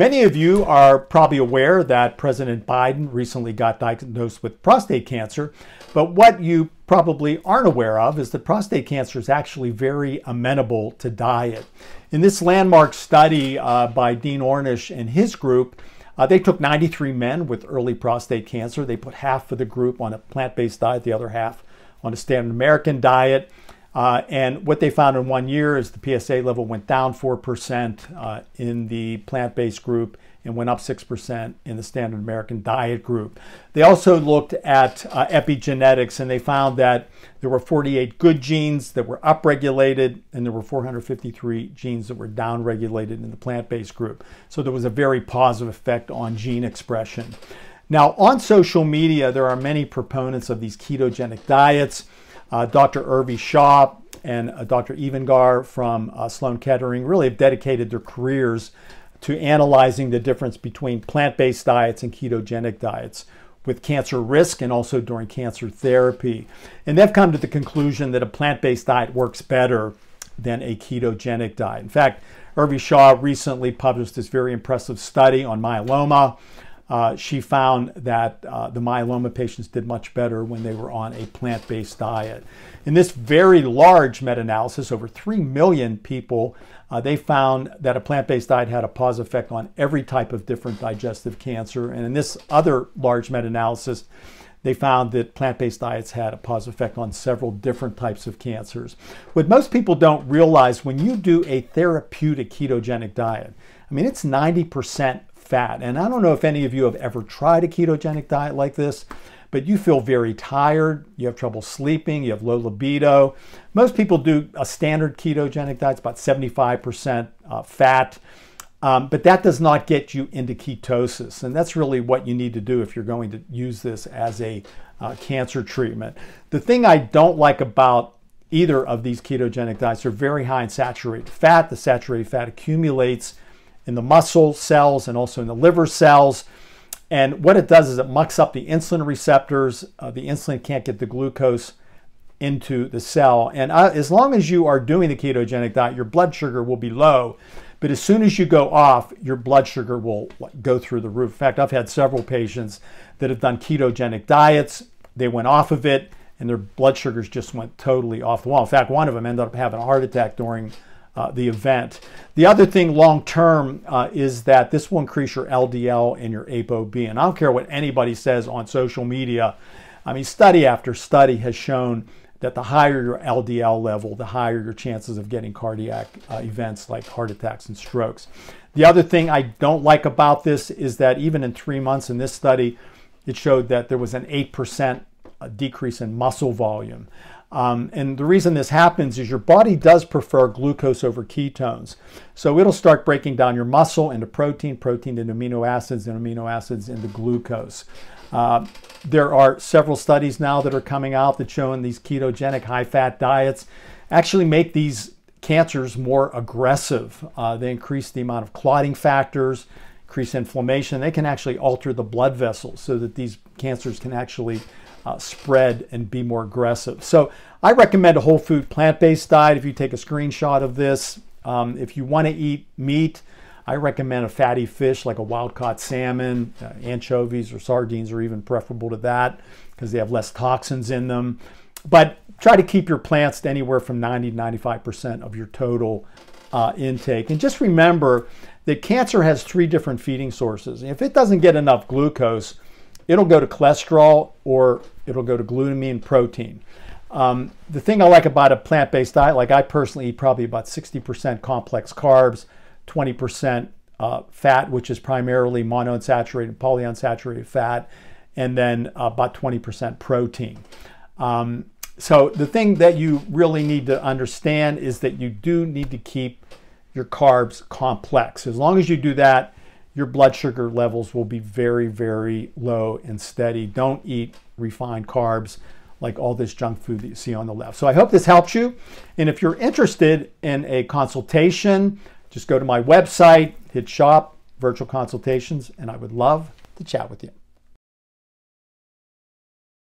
Many of you are probably aware that President Biden recently got diagnosed with prostate cancer, but what you probably aren't aware of is that prostate cancer is actually very amenable to diet. In this landmark study uh, by Dean Ornish and his group, uh, they took 93 men with early prostate cancer. They put half of the group on a plant based diet, the other half on a standard American diet. Uh, and what they found in one year is the PSA level went down 4% uh, in the plant based group and went up 6% in the standard American diet group. They also looked at uh, epigenetics and they found that there were 48 good genes that were upregulated and there were 453 genes that were downregulated in the plant based group. So there was a very positive effect on gene expression. Now, on social media, there are many proponents of these ketogenic diets. Uh, Dr. Urvi Shah and uh, Dr. Iyengar from uh, Sloan Kettering really have dedicated their careers to analyzing the difference between plant based diets and ketogenic diets with cancer risk and also during cancer therapy. And they've come to the conclusion that a plant based diet works better than a ketogenic diet. In fact, Urvi Shah recently published this very impressive study on myeloma uh, she found that uh, the myeloma patients did much better when they were on a plant based diet. In this very large meta analysis, over 3 million people, uh, they found that a plant based diet had a positive effect on every type of different digestive cancer. And in this other large meta analysis, they found that plant based diets had a positive effect on several different types of cancers. What most people don't realize when you do a therapeutic ketogenic diet, I mean, it's 90% fat. And I don't know if any of you have ever tried a ketogenic diet like this, but you feel very tired, you have trouble sleeping, you have low libido. Most people do a standard ketogenic diet, it's about 75% uh, fat. Um, but that does not get you into ketosis. And that's really what you need to do if you're going to use this as a uh, cancer treatment. The thing I don't like about either of these ketogenic diets are very high in saturated fat. The saturated fat accumulates in the muscle cells and also in the liver cells. And what it does is it mucks up the insulin receptors. Uh, the insulin can't get the glucose into the cell. And uh, as long as you are doing the ketogenic diet, your blood sugar will be low. But as soon as you go off, your blood sugar will go through the roof. In fact, I've had several patients that have done ketogenic diets. They went off of it and their blood sugars just went totally off the wall. In fact, one of them ended up having a heart attack during uh, the event. The other thing long term uh, is that this will increase your LDL and your ApoB. And I don't care what anybody says on social media. I mean, study after study has shown that the higher your LDL level, the higher your chances of getting cardiac uh, events like heart attacks and strokes. The other thing I don't like about this is that even in three months in this study, it showed that there was an 8% uh, decrease in muscle volume. Um, and the reason this happens is your body does prefer glucose over ketones. So it'll start breaking down your muscle into protein, protein into amino acids, and amino acids into glucose. Uh, there are several studies now that are coming out that showing these ketogenic high fat diets actually make these cancers more aggressive. Uh, they increase the amount of clotting factors, increase inflammation. They can actually alter the blood vessels so that these cancers can actually uh, spread and be more aggressive. So I recommend a whole food plant-based diet if you take a screenshot of this. Um, if you want to eat meat, I recommend a fatty fish like a wild-caught salmon, uh, anchovies or sardines are even preferable to that because they have less toxins in them. But try to keep your plants to anywhere from 90 to 95% of your total uh, intake. And just remember that cancer has three different feeding sources. If it doesn't get enough glucose, it'll go to cholesterol or it'll go to glutamine protein. Um, the thing I like about a plant based diet, like I personally eat probably about 60% complex carbs, 20% uh, fat, which is primarily monounsaturated, polyunsaturated fat, and then uh, about 20% protein. Um, so the thing that you really need to understand is that you do need to keep your carbs complex. As long as you do that, your blood sugar levels will be very, very low and steady. Don't eat refined carbs like all this junk food that you see on the left. So I hope this helps you. And if you're interested in a consultation, just go to my website, hit shop, virtual consultations, and I would love to chat with you.